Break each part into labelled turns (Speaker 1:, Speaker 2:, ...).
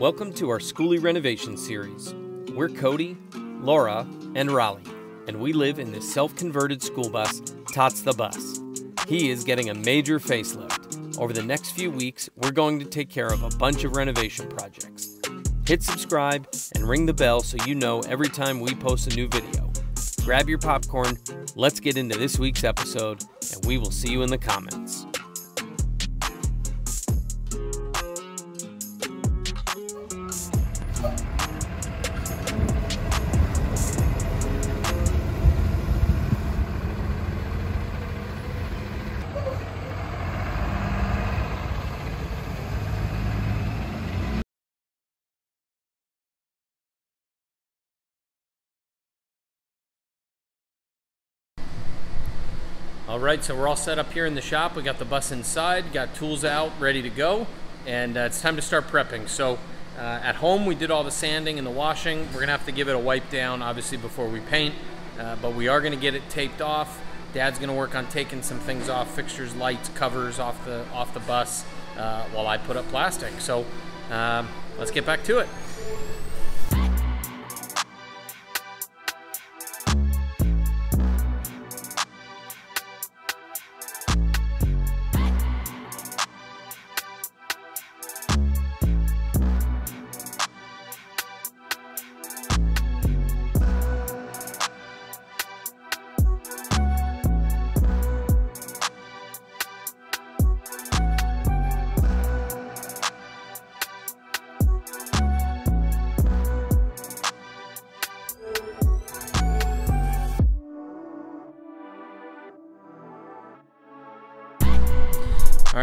Speaker 1: Welcome to our Skoolie renovation series. We're Cody, Laura, and Raleigh, and we live in this self converted school bus, Tots the Bus. He is getting a major facelift. Over the next few weeks, we're going to take care of a bunch of renovation projects. Hit subscribe and ring the bell so you know every time we post a new video. Grab your popcorn, let's get into this week's episode, and we will see you in the comments. All right, so we're all set up here in the shop. We got the bus inside, got tools out, ready to go, and uh, it's time to start prepping. So uh, at home, we did all the sanding and the washing. We're gonna have to give it a wipe down, obviously, before we paint, uh, but we are gonna get it taped off. Dad's gonna work on taking some things off, fixtures, lights, covers off the off the bus, uh, while I put up plastic. So um, let's get back to it.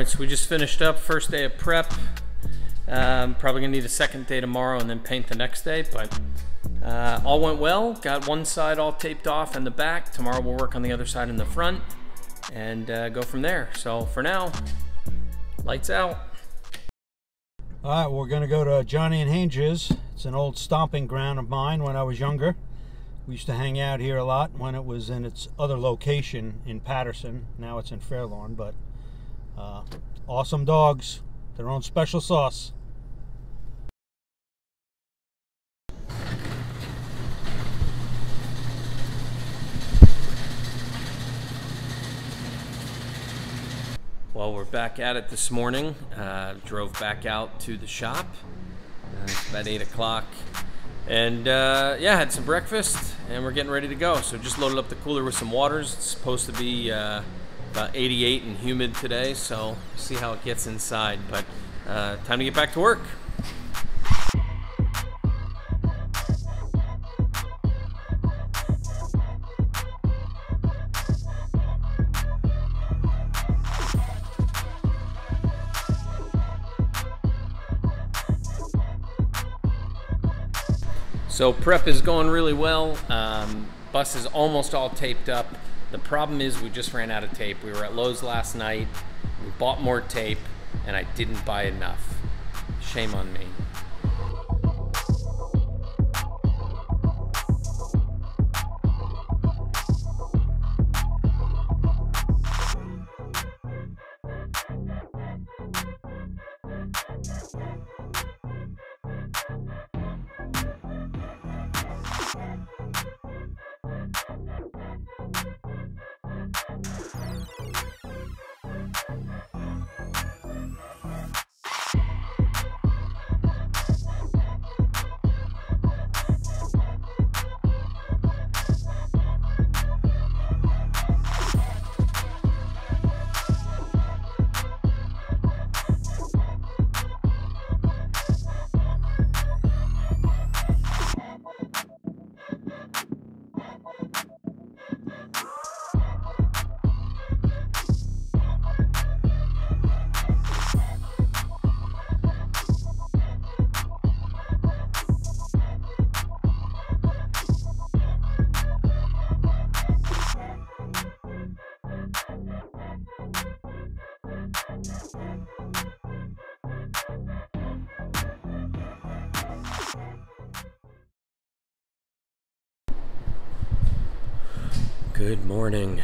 Speaker 1: Right, so we just finished up first day of prep. Um, probably gonna need a second day tomorrow and then paint the next day, but uh, all went well. Got one side all taped off and the back. Tomorrow we'll work on the other side in the front and uh, go from there. So for now, lights out.
Speaker 2: All right, we're to go to Johnny and Hanges. It's an old stomping ground of mine when I was younger. We used to hang out here a lot when it was in its other location in Paterson. Now it's in Fairlawn, but uh, awesome dogs. Their own special sauce.
Speaker 1: Well, we're back at it this morning. Uh, drove back out to the shop. Uh, it's about 8 o'clock. And uh, yeah, had some breakfast and we're getting ready to go. So just loaded up the cooler with some waters. It's supposed to be uh, about 88 and humid today, so see how it gets inside. But uh, time to get back to work. So prep is going really well. Um, bus is almost all taped up. The problem is we just ran out of tape. We were at Lowe's last night. We bought more tape and I didn't buy enough. Shame on me. Good morning.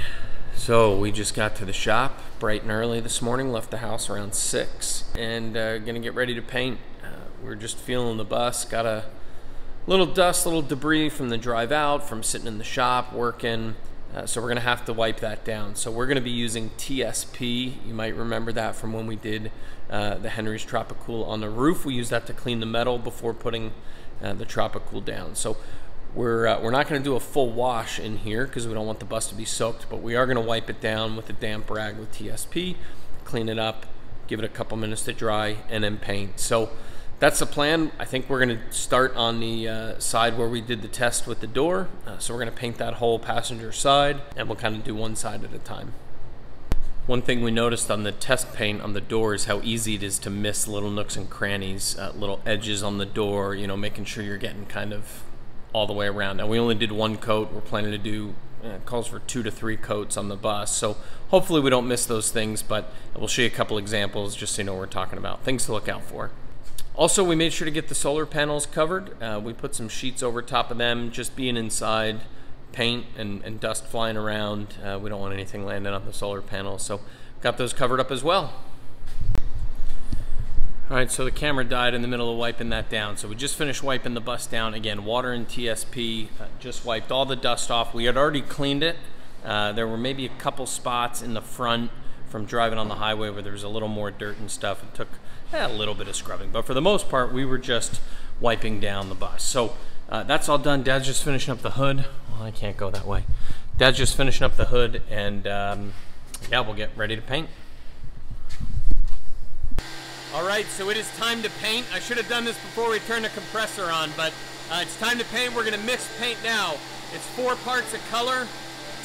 Speaker 1: So we just got to the shop bright and early this morning. Left the house around six, and uh, gonna get ready to paint. Uh, we're just feeling the bus. Got a little dust, little debris from the drive out, from sitting in the shop working. Uh, so we're to have to wipe that down. So we're to be using TSP. You might remember that from when we did uh, the Henry's Tropicool on the roof. We use that to clean the metal before putting uh, the Tropicool down. So we're, uh, we're not going to do a full wash in here because we don't want the bus to be soaked, but we are going to wipe it down with a damp rag with TSP, clean it up, give it a couple minutes to dry, and then paint. So that's the plan. I think we're going to start on the uh, side where we did the test with the door. Uh, so we're going to paint that whole passenger side, and we'll kind of do one side at a time. One thing we noticed on the test paint on the door is how easy it is to miss little nooks and crannies, uh, little edges on the door, you know, making sure you're getting kind of all the way around. Now we only did one coat. We're planning to do uh, calls for two to three coats on the bus. So hopefully we don't miss those things, but we'll show you a couple examples just so you know what we're talking about. Things to look out for. Also, we made sure to get the solar panels covered. Uh, we put some sheets over top of them, just being inside, paint and, and dust flying around. Uh, we don't want anything landing on the solar panels, so got those covered up as well. All right, so the camera died in the middle of wiping that down. So we just finished wiping the bus down. Again, water and TSP, uh, just wiped all the dust off. We had already cleaned it. Uh, there were maybe a couple spots in the front from driving on the highway where there was a little more dirt and stuff. It took eh, a little bit of scrubbing, but for the most part, we were just wiping down the bus. So uh, that's all done. Dad's just finishing up the hood. Well, I can't go that way. Dad's just finishing up the hood, and um, yeah, we'll get ready to paint. All right, so it is time to paint. I should have done this before we turned the compressor on, but uh, it's time to paint. We're gonna mix paint now. It's four parts of color,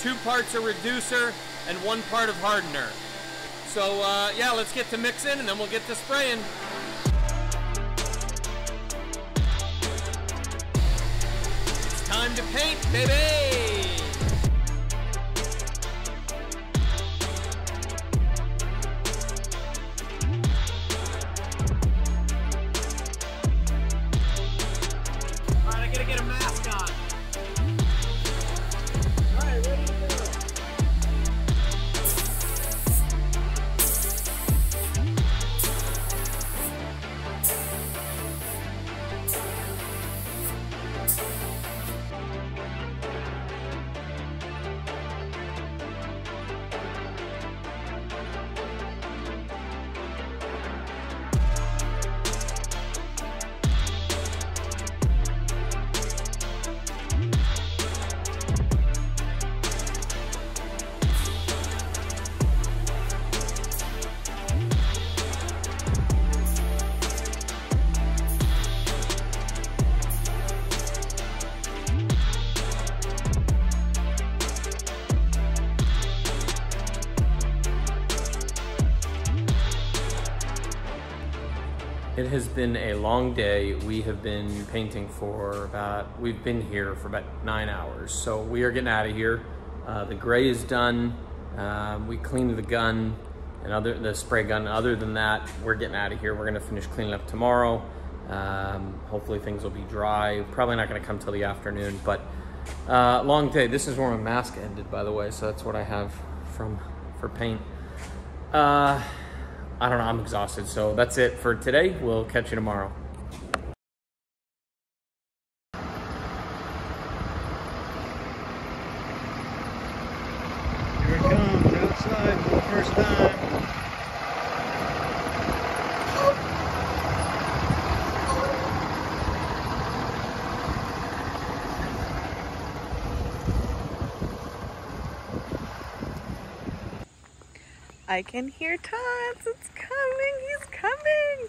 Speaker 1: two parts of reducer, and one part of hardener. So uh, yeah, let's get to mixing and then we'll get to spraying. It's time to paint, baby! Has been a long day. We have been painting for about, we've been here for about nine hours. So we are getting out of here. Uh, the gray is done. Uh, we cleaned the gun and other the spray gun. Other than that, we're getting out of here. We're gonna finish cleaning up tomorrow. Um, hopefully things will be dry. Probably not gonna come till the afternoon, but uh, long day. This is where my mask ended, by the way. So that's what I have from for paint. I don't know, I'm exhausted. So that's it for today. We'll catch you tomorrow.
Speaker 2: Here it comes outside for the first time.
Speaker 3: I can hear Tots. It's coming. He's coming.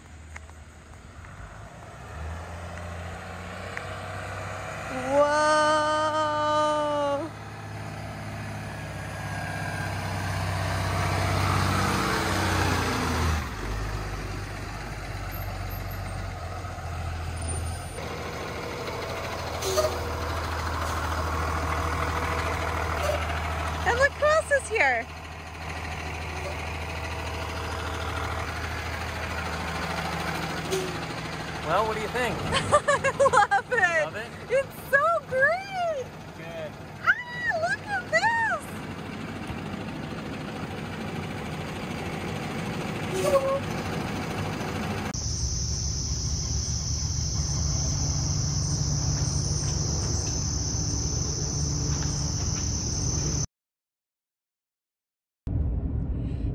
Speaker 3: Whoa. And else is here.
Speaker 1: Well, what do you think?
Speaker 3: I love it.
Speaker 1: Love it?
Speaker 3: It's so great.
Speaker 1: Good.
Speaker 3: Ah, look at this.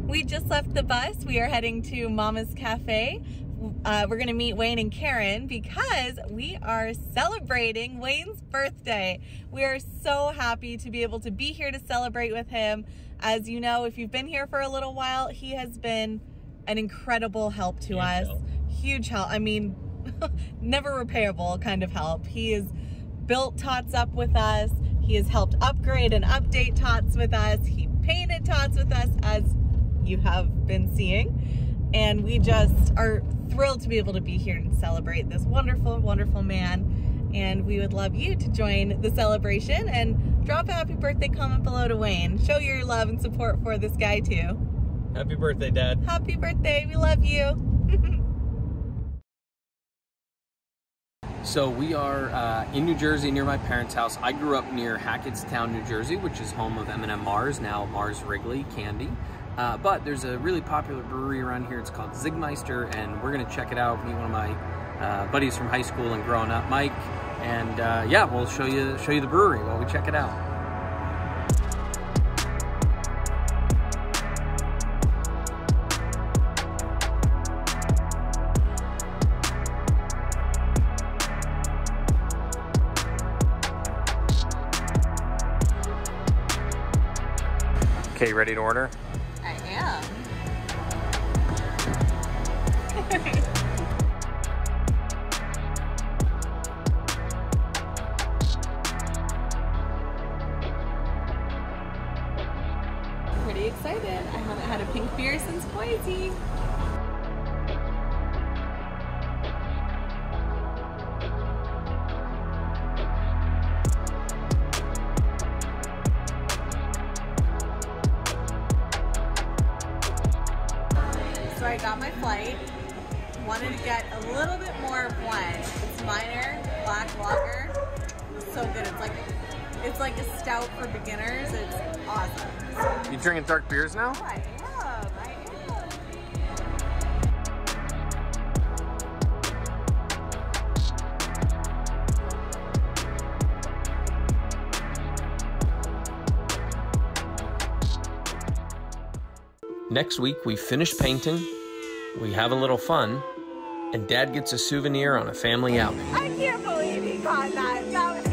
Speaker 3: We just left the bus. We are heading to Mama's Cafe uh, we're going to meet Wayne and Karen because we are celebrating Wayne's birthday. We are so happy to be able to be here to celebrate with him. As you know, if you've been here for a little while, he has been an incredible help to
Speaker 1: Huge
Speaker 3: us.
Speaker 1: help.
Speaker 3: Huge help. I mean, never repairable kind of help. He has built Tots up with us. He has helped upgrade and update Tots with us. He painted Tots with us as you have been seeing. And we just are thrilled to be able to be here and celebrate this wonderful, wonderful man. And we would love you to join the celebration and drop a happy birthday comment below to Wayne. Show your love and support for this guy too.
Speaker 1: Happy birthday, Dad.
Speaker 3: Happy birthday. We love you.
Speaker 1: So we are uh, in New Jersey near my parents' house. I grew up near Hackettstown, New Jersey, which is home of M&M Mars, now Mars Wrigley Candy. Uh, but there's a really popular brewery around here. It's called Czig Meister, and we're gonna check it out. Meet one of my uh, buddies from high school and growing up, Mike. And uh, yeah, we'll show you show you the brewery while we check it out. Okay, ready to order?
Speaker 3: Ha ha ha.
Speaker 1: You drinking dark beers now?
Speaker 3: I am. I am.
Speaker 1: Next week, we finish painting, we have a little fun, and Dad gets a souvenir on a family outing.
Speaker 3: I can't believe he caught that. That